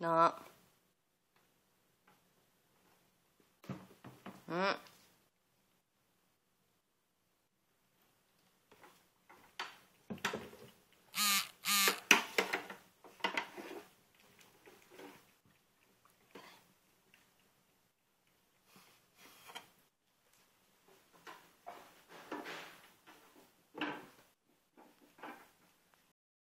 な。うん。